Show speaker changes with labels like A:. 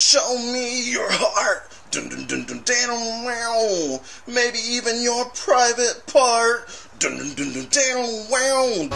A: Show me your heart. Dun dun dun dun dun wow. Maybe even your private part. Dun dun dun dun dun wow.